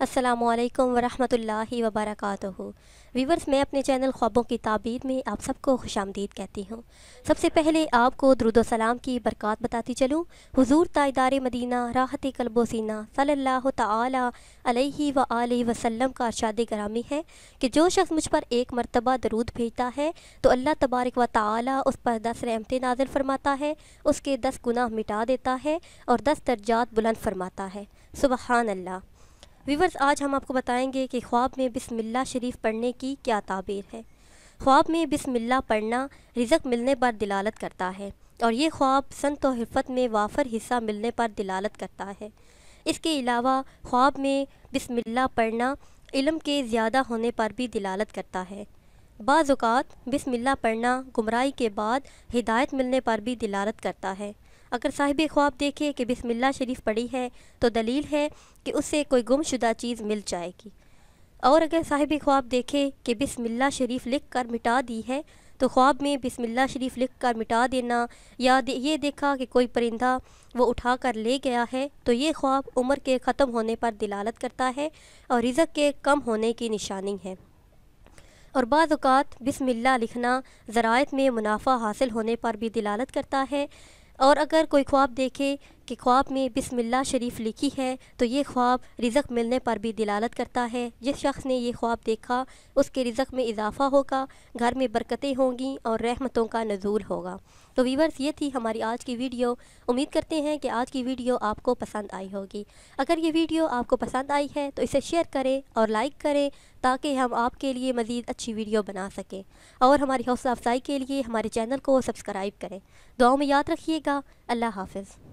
السلام علیکم ورحمۃ اللہ وبرکاتہ۔ ویورز، میں اپنے چینل خوابوں کی تعبیر میں آپ سب کو خوش آمدید کہتی ہوں۔ سب سے پہلے آپ کو درود و سلام کی برکات بتاتی چلوں۔ حضور تائیدار مدینہ، راحت قلب و سینہ صلی اللہ تعالی علیہ و علیہ وسلم کا ارشاد گرامی ہے کہ جو شخص مجھ پر ایک مرتبہ درود بھیجتا ہے، تو اللہ تبارک و تعالی اس پر دس رحمتیں نازل فرماتا ہے، اس کے دس گناہ مٹا دیتا ہے اور دس درجات بلند فرماتا ہے۔ سبحان اللہ۔ ویورز، آج ہم آپ کو بتائیں گے کہ خواب میں بسم اللہ شریف پڑھنے کی کیا تعبیر ہے۔ خواب میں بسم اللہ پڑھنا رزق ملنے پر دلالت کرتا ہے اور یہ خواب سنت و حرفت میں وافر حصہ ملنے پر دلالت کرتا ہے۔ اس کے علاوہ، خواب میں بسم اللہ پڑھنا علم کے زیادہ ہونے پر بھی دلالت کرتا ہے۔ بعض اوقات، بسم اللہ پڑھنا گمراہی کے بعد ہدایت ملنے پر بھی دلالت کرتا ہے۔ اگر صاحب خواب دیکھے کہ بسم اللہ شریف پڑھی ہے، تو دلیل ہے کہ اس سے کوئی گم شدہ چیز مل جائے گی۔ اور اگر صاحب خواب دیکھے کہ بسم اللہ شریف لکھ کر مٹا دی ہے، تو خواب میں بسم اللہ شریف لکھ کر مٹا دینا یا یہ دیکھا کہ کوئی پرندہ وہ اٹھا کر لے گیا ہے، تو یہ خواب عمر کے ختم ہونے پر دلالت کرتا ہے اور رزق کے کم ہونے کی نشانی ہے۔ اور بعض اوقات بسم اللہ لکھنا ذرائط میں منافع حاصل ہونے پر بھی دلالت کرتا ہے۔ اور اگر کوئی خواب دیکھے کہ خواب میں بسم اللہ شریف لکھی ہے، تو یہ خواب رزق ملنے پر بھی دلالت کرتا ہے۔ جس شخص نے یہ خواب دیکھا، اس کے رزق میں اضافہ ہوگا، گھر میں برکتیں ہوں گی اور رحمتوں کا نزول ہوگا۔ تو ویورز، یہ تھی ہماری آج کی ویڈیو۔ امید کرتے ہیں کہ آج کی ویڈیو آپ کو پسند آئی ہوگی۔ اگر یہ ویڈیو آپ کو پسند آئی ہے، تو اسے شیئر کریں اور لائک کریں تاکہ ہم آپ کے لیے مزید اچھی ویڈیو بنا سکیں۔ اور ہماری حوصلہ افزائی کے لیے ہمارے چینل کو سبسکرائب کریں۔ دعاؤں میں یاد رکھیے گا۔ اللہ حافظ۔